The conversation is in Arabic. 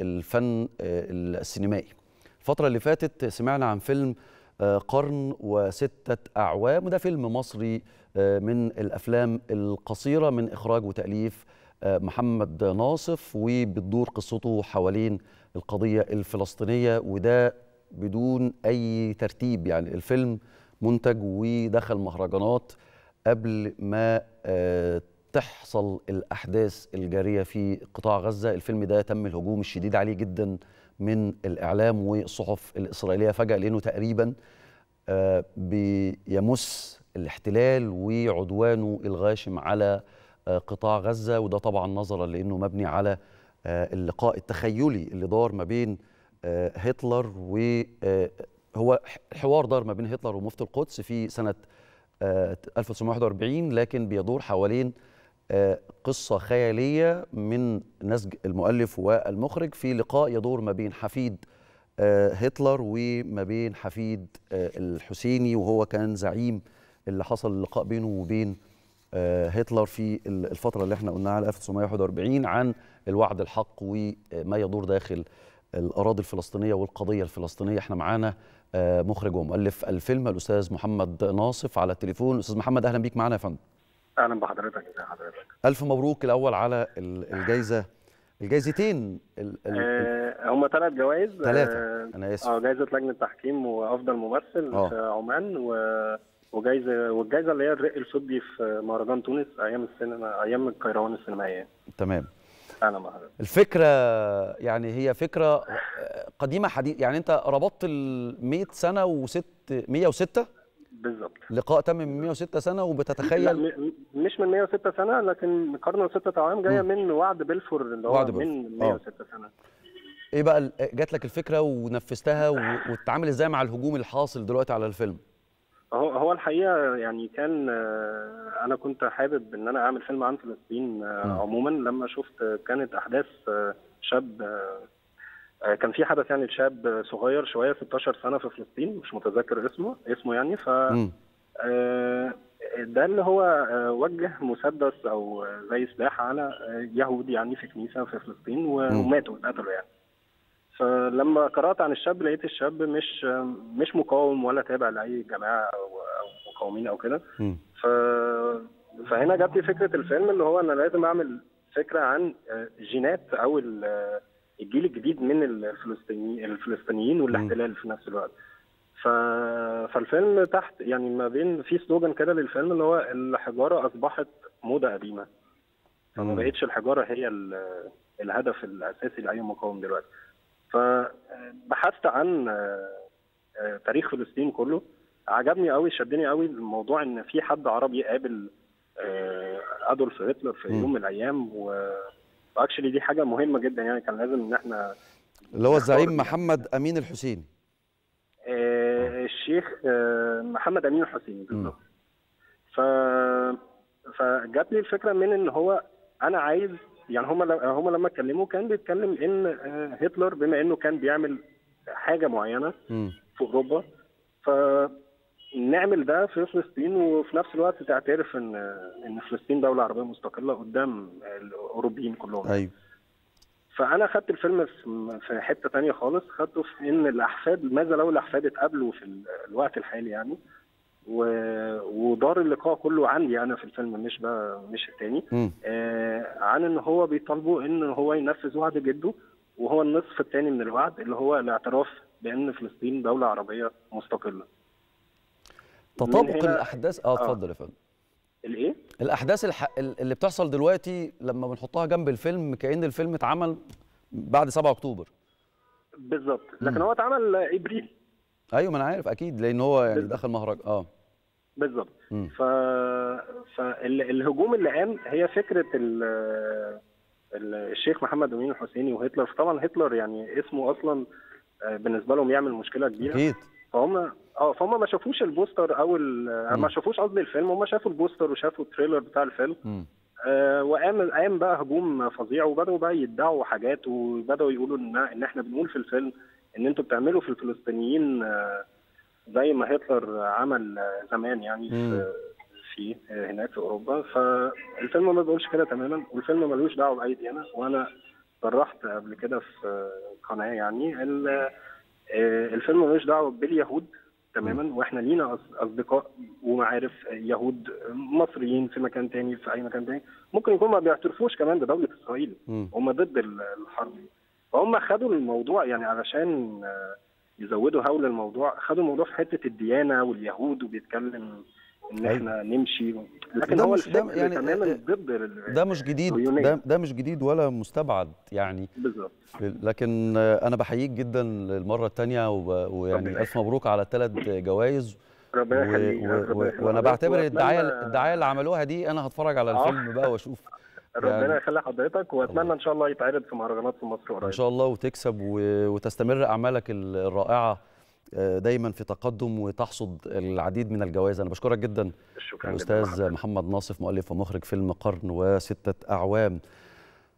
الفن السينمائي. الفترة اللي فاتت سمعنا عن فيلم قرن وستة أعوام وده فيلم مصري من الأفلام القصيرة من إخراج وتأليف محمد ناصف وبتدور قصته حوالين القضية الفلسطينية وده بدون أي ترتيب. يعني الفيلم منتج ودخل مهرجانات قبل ما تحصل الأحداث الجارية في قطاع غزة. الفيلم ده تم الهجوم الشديد عليه جدا من الإعلام والصحف الإسرائيلية فجأة لأنه تقريبا بيمس الاحتلال وعدوانه الغاشم على قطاع غزة. وده طبعا نظرا لأنه مبني على اللقاء التخيلي اللي دار ما بين هتلر وهو الحوار دار ما بين هتلر ومفتي القدس في سنة 1941 لكن بيدور حوالين قصة خيالية من نسج المؤلف والمخرج في لقاء يدور ما بين حفيد هتلر وما بين حفيد الحسيني وهو كان زعيم اللي حصل اللقاء بينه وبين هتلر في الفترة اللي إحنا قلناها على 1941 عن الوعد الحق وما يدور داخل الأراضي الفلسطينية والقضية الفلسطينية. إحنا معانا مخرج ومؤلف الفيلم الأستاذ محمد ناصف على التليفون. أستاذ محمد أهلا بيك معانا يا فندم. أهلا بحضرتك ازي حضرتك؟ ألف مبروك الأول على الجائزة الجايزتين ال... ال... آه هم ثلاث جوائز. ثلاثة آه أنا آسف. آه جائزة لجنة تحكيم وأفضل ممثل آه. في عمان و... وجائزة والجائزة اللي هي الرق الفضي في مهرجان تونس أيام السينما أيام الكيروان السينمائية. تمام. أهلا بحضرتك. الفكرة يعني هي فكرة قديمة حديث يعني أنت ربطت ال 100 سنة وست 106 بالظبط لقاء تم من 106 سنة لا وبتتخيل م... مش من 106 سنة لكن قرن وستة أعوام جاية مم. من وعد بلفور اللي هو. من آه. 106 سنة إيه بقى جات لك الفكرة ونفذتها وتتعامل إزاي مع الهجوم الحاصل دلوقتي على الفيلم هو هو الحقيقة يعني كان آه، أنا كنت حابب إن أنا أعمل فيلم عن فلسطين آه،. عموما لما شفت كانت أحداث آه، شاب كان في حدث يعني لشاب صغير شوية 16 سنة في فلسطين مش متذكر اسمه اسمه يعني ف. آه، ده اللي هو آه، وجه مسدس أو آه، زي سلاح على آه، يهود يعني في كنيسة في فلسطين. وماتوا اتقتلوا يعني فلما قرأت عن الشاب لقيت الشاب مش مش مقاوم ولا تابع لأي جماعة أو أو مقاومين أو كده. ف فهنا جات لي فكرة الفيلم اللي هو أنا لازم أعمل فكرة عن آه، جينات أو ال- آه، الجيل الجديد من الفلسطينيين الفلسطينيين والاحتلال في نفس الوقت. ف... فالفيلم تحت يعني ما بين في سلوجان كده للفيلم اللي هو الحجارة أصبحت موضة قديمة. فما مم. بقتش الحجارة هي ال- الهدف الأساسي لأي مقاوم دلوقتي. فبحثت عن آه، تاريخ فلسطين كله. عجبني قوي شدني قوي الموضوع إن في حد عربي قابل آه، أدولف هتلر في. يوم من الأيام و واكشلي دي حاجة مهمة جدا يعني كان لازم إن إحنا اللي هو الزعيم. محمد أمين الحسيني آه، الشيخ آه، محمد أمين الحسيني بالظبط ف فجات لي الفكرة من إن هو أنا عايز يعني هم هم لما اتكلموا كان بيتكلم إن آه، هتلر بما إنه كان بيعمل حاجة معينة مم. في أوروبا فنعمل ده في فلسطين وفي نفس الوقت تعترف إن إن فلسطين دولة عربية مستقلة قدام الأوروبيين كلهم. أيوه فأنا خدت الفيلم في حتة تانية خالص. خدته في إن الأحفاد ماذا لو الأحفاد اتقابلوا في ال- الوقت الحالي يعني؟ و... ودار اللقاء كله عندي أنا في الفيلم مش بقى مش التاني. آه عن إن هو بيطالبوا إن هو ينفذ وعد جده وهو النصف الثاني من الوعد اللي هو الاعتراف بإن فلسطين دولة عربية مستقلة. تطابق الاحداث آه آه. اتفضل يا فندم الإيه؟ الأحداث الح... اللي بتحصل دلوقتي لما بنحطها جنب الفيلم كأن الفيلم اتعمل بعد 7 أكتوبر بالظبط لكن مم. هو اتعمل إبريل أيوه ما أنا عارف أكيد لأن هو يعني. دخل مهرج آه بالظبط. ف... فالهجوم اللي قام هي فكرة ال... ال- الشيخ محمد أمين الحسيني وهتلر طبعا هتلر يعني اسمه أصلا آه، بالنسبة لهم يعمل مشكلة كبيرة أكيد فهم آه فهم ما شافوش ال poster أو. ما شافوش قصدي الفيلم هم شافوا ال poster وشافوا ال trailer بتاع الفيلم. آه وقام قام بقى هجوم فظيع وبدأوا بقى يدعوا حاجات وبدأوا يقولوا ان إن إحنا بنقول في الفيلم إن أنتوا بتعملوا في الفلسطينيين آه زي ما هتلر عمل زمان يعني. في في آه، هناك في أوروبا فالفيلم ما بيقولش كده تماما والفيلم ملوش دعوة بأي ديانة وأنا صرحت قبل كده في قناة يعني ال- الفيلم ملوش دعوة باليهود تماما وإحنا لينا أصدقاء ومعارف يهود مصريين في مكان تاني في أي مكان تاني. ممكن يكون ما بيعترفوش كمان بدولة إسرائيل. هم ضد ال- الحرب. فهم خدوا الموضوع يعني علشان آه، يزودوا هول الموضوع خدوا الموضوع في حتة الديانة واليهود وبيتكلم إن أيوة. أنا نمشي لكن ده هو مش- ده الفكر يعني- تماما آه، ضد ده مش جديد. ده, ده مش جديد ولا مستبعد يعني بالظبط لكن أنا بحييك جدا للمرة الثانية ويعني ألف مبروك على الثلاث جوائز ربنا يخليك. وأنا بعتبر الدعاية الدعاية اللي عملوها دي أنا هتفرج على آه. الفيلم بقى وأشوف ربنا يعني- يخلي حضرتك وأتمنى إن شاء الله يتعرض في مهرجانات في مصر إن قريب شاء الله وتكسب وتستمر أعمالك ال- الرائعة دايما في تقدم وتحصد العديد من الجوائز أنا بشكرك جدا شكرا الاستاذ. محمد ناصف مؤلف ومخرج فيلم قرن وستة أعوام